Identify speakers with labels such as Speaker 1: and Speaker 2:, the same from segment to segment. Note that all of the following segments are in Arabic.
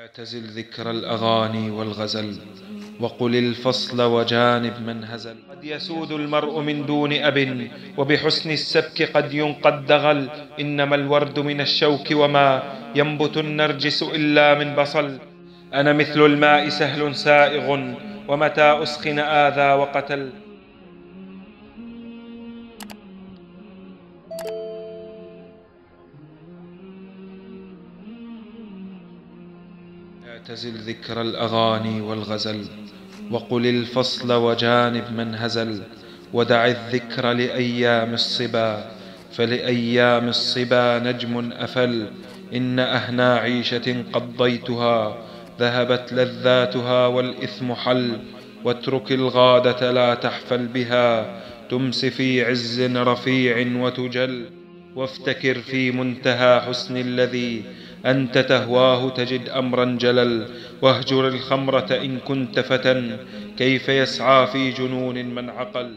Speaker 1: اعتزل ذكر الأغاني والغزل وقل الفصل وجانب من هزل. قد يسود المرء من دون أب وبحسن السبك قد ينقد دغل إنما الورد من الشوك وما ينبت النرجس إلا من بصل. أنا مثل الماء سهل سائغ ومتى أسخن آذى وقتل. اعتزل ذكر الأغاني والغزل وقل الفصل وجانب من هزل ودع الذكر لأيام الصبا فلأيام الصبا نجم أفل إن أهنى عيشة قضيتها ذهبت لذاتها والإثم حل واترك الغادة لا تحفل بها تمس في عز رفيع وتجل وافتكر في منتهى حسن الذي أنت تهواه تجد أمرا جلل واهجر الخمرة إن كنت فتى كيف يسعى في جنون من عقل؟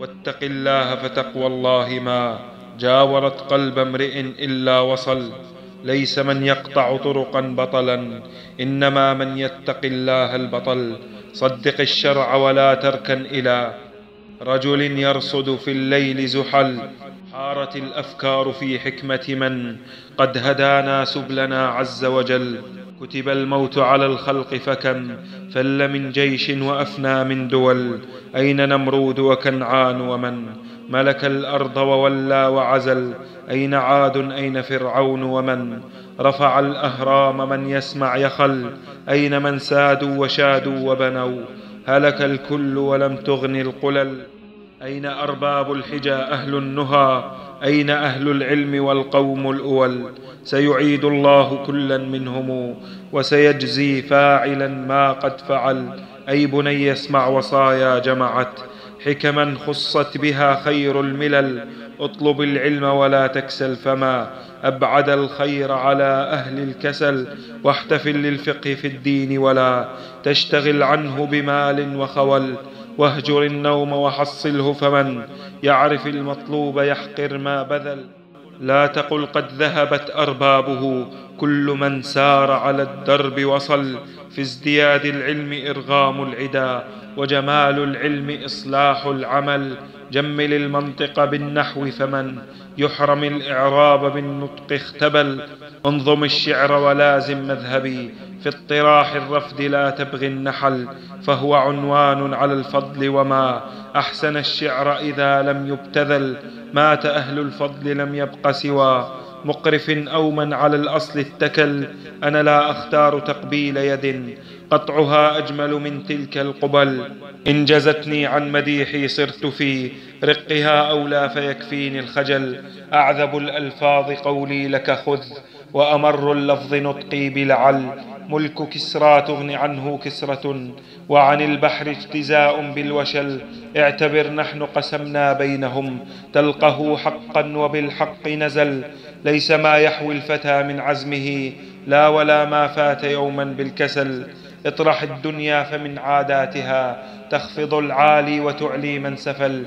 Speaker 1: واتق الله فتقوى الله ما جاورت قلب امرئ إلا وصل. ليس من يقطع طرقا بطلا إنما من يتق الله البطل. صدق الشرع ولا تركن إلى رجل يرصد في الليل زحل. حارت الأفكار في حكمة من قد هدانا سبلنا عز وجل. كتب الموت على الخلق فكم فل من جيش وأفنى من دول. أين نمرود وكنعان ومن ملك الأرض وولى وعزل. أين عاد أين فرعون ومن رفع الأهرام من يسمع يخل. أين من سادوا وشادوا وبنوا. هلك الكل ولم تغن القلل. أين أرباب الحجى أهل النهى؟ أين أهل العلم والقوم الأول؟ سيعيد الله كلا منهم وسيجزي فاعلا ما قد فعل. أي بني اسمع وصايا جمعت. حكما خصت بها خير الملل. اطلب العلم ولا تكسل فما أبعد الخير على أهل الكسل. واحتفل للفقه في الدين ولا تشتغل عنه بمال وخول. واهجر النوم وحصله فمن يعرف المطلوب يحقر ما بذل. لا تقل قد ذهبت أربابه كل من سار على الدرب وصل. في ازدياد العلم إرغام العدا وجمال العلم إصلاح العمل. جمل المنطق بالنحو فمن يحرم الإعراب بالنطق اختبل. انظم الشعر ولازم مذهبي في اطراح الرفد لا تبغي النحل. فهو عنوان على الفضل وما أحسن الشعر إذا لم يبتذل. مات أهل الفضل لم يبق سوى. مقرف أو من على الأصل اتكل أنا لا أختار تقبيل يد قطعها أجمل من تلك القبل. إن جزتني عن مديحي صرت في رقها أولى فيكفيني الخجل. أعذب الألفاظ قولي لك خذ وأمر اللفظ نطقي بلعل. ملك كسرى تغني عنه كسرة. وعن البحر اجتزاء بالوشل. اعتبر نحن قسمنا بينهم. تلقه حقا وبالحق نزل. ليس ما يحوي الفتى من عزمه. لا ولا ما فات يوما بالكسل. اطرح الدنيا فمن عاداتها. تخفض العالي وتعلي من سفل.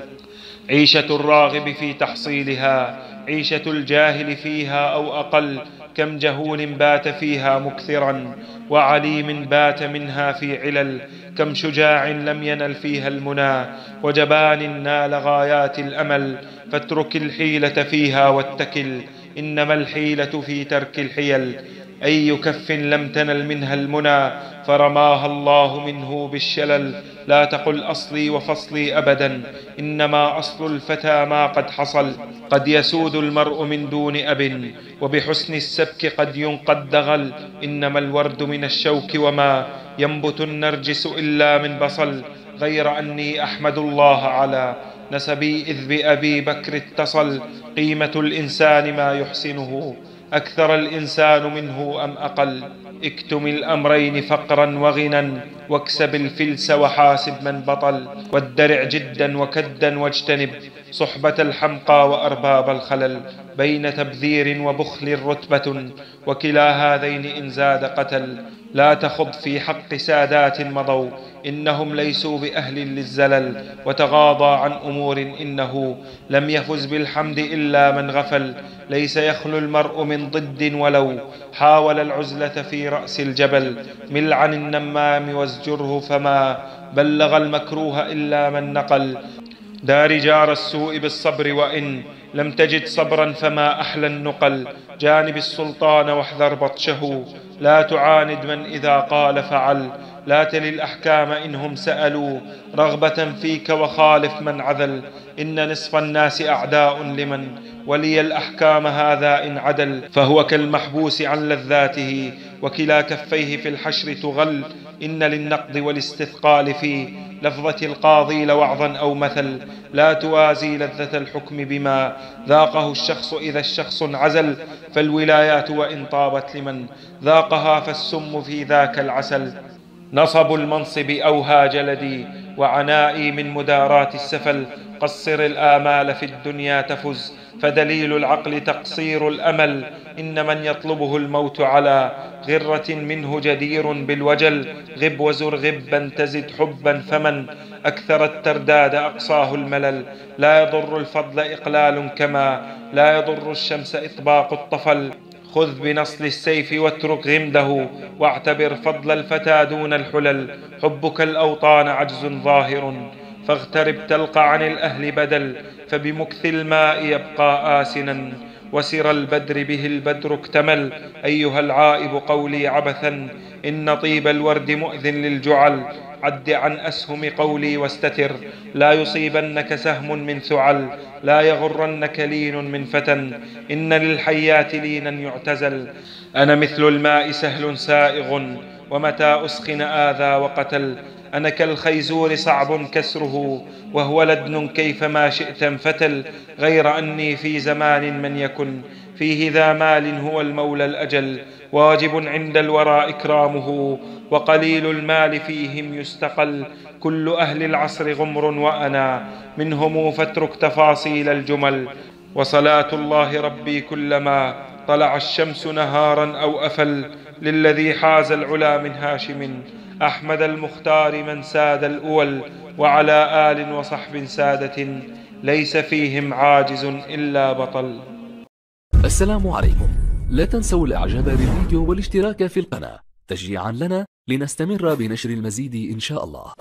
Speaker 1: عيشة الراغب في تحصيلها. عيشة الجاهل فيها أو أقل. كم جهول بات فيها مكثرا وعليم بات منها في علل كم شجاع لم ينل فيها المنى وجبان نال غايات الأمل فاترك الحيلة فيها واتكل إنما الحيلة في ترك الحيل أي كف لم تنل منها المنى فرماها الله منه بالشلل. لا تقل أصلي وفصلي أبدا إنما أصل الفتى ما قد حصل. قد يسود المرء من دون أب وبحسن السبك قد ينقد دغل. إنما الورد من الشوك وما ينبت النرجس إلا من بصل. غير أني أحمد الله على نسبي إذ بأبي بكر اتصل. قيمة الإنسان ما يحسنه. أكثر الإنسان منه أم أقل؟ اكتم الأمرين فقرا وغنى. واكسب الفلس وحاسب من بطل وادرع جدا وكدا واجتنب صحبة الحمقى وأرباب الخلل بين تبذير وبخل رتبة وكلا هذين إن زاد قتل. لا تخض في حق سادات مضوا إنهم ليسوا بأهل للزلل. وتغاضى عن أمور إنه لم يفز بالحمد إلا من غفل. ليس يخلو المرء من ضد ولو حاول العزلة في رأس الجبل. مل عن النمام وازجره فما بلغ المكروه إلا من نقل. دار جار السوء بالصبر وإن لم تجد صبرا فما أحلى النقل. جانب السلطان واحذر بطشه. لا تعاند من إذا قال فعل. لا تل الأحكام إنهم سألوا. رغبة فيك وخالف من عذل إن نصف الناس أعداء لمن؟ ولي الأحكام هذا إن عدل. فهو كالمحبوس عن لذاته. وكلا كفيه في الحشر تغل. إن للنقد والاستثقال في لفظة القاضي لوعظا أو مثل. لا توازي لذة الحكم بما ذاقه الشخص إذا الشخص عزل. فالولايات وإن طابت لمن ذاقها فالسم في ذاك العسل. نصب المنصب أوهى جلدي وعنائي من مداراة السفل. قصر الآمال في الدنيا تفز فدليل العقل تقصير الأمل. إن من يطلبه الموت على غرة منه جدير بالوجل غب وزر غبا تزد حبا فمن. أكثر الترداد أقصاه الملل. لا يضر الفضل إقلال كما لا يضر الشمس إطباق الطفل. خذ بنصل السيف واترك غمده واعتبر فضل الفتى دون الحلل. حبك الأوطان عجز ظاهر فاغترب تلقى عن الأهل بدل. فبمكث الماء يبقى آسنا. وسر البدر به البدر اكتمل. أيها العائب قولي عبثا إن طيب الورد مؤذن للجعل. عد عن أسهم قولي واستتر. لا يصيبنك سهم من ثعل لا يغرنك لين من فتن. إن للحيات لينا يعتزل. أنا مثل الماء سهل سائغ ومتى أسخن آذى وقتل. أنا كالخيزور صعب كسره وهو لدن كيفما شئت انفتل غير أني في زمان من يكن. فيه ذا مال هو المولى الأجل واجب عند الورى إكرامه وقليل المال فيهم يستقل. كل أهل العصر غمر وأنا منهم فاترك تفاصيل الجمل. وصلاة الله ربي كلما طلع الشمس نهارا أو أفل للذي حاز العلا من هاشم. أحمد المختار من ساد الأول وعلى آل وصحب سادة ليس فيهم عاجز إلا بطل.
Speaker 2: السلام عليكم. لا تنسوا الإعجاب بالفيديو والاشتراك في القناة. تشجيعا لنا لنستمر بنشر المزيد إن شاء الله.